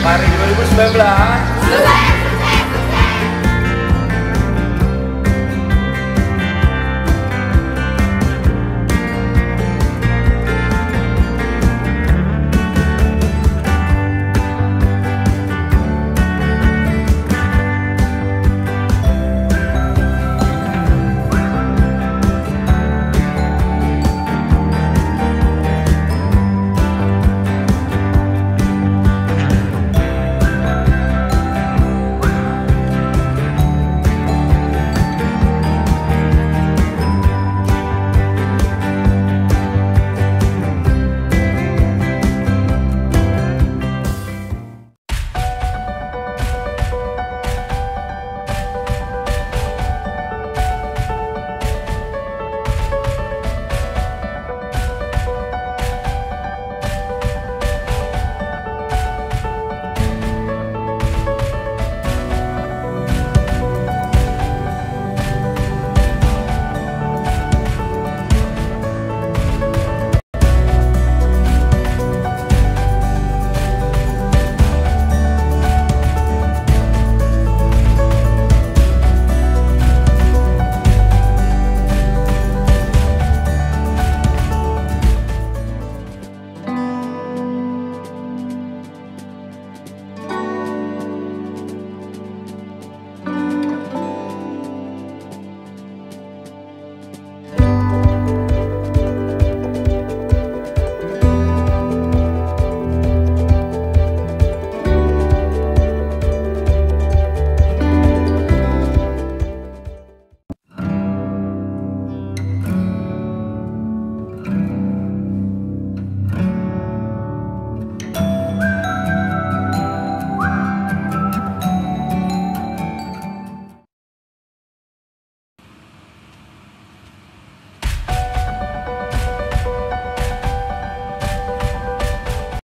Untuk 2019 2019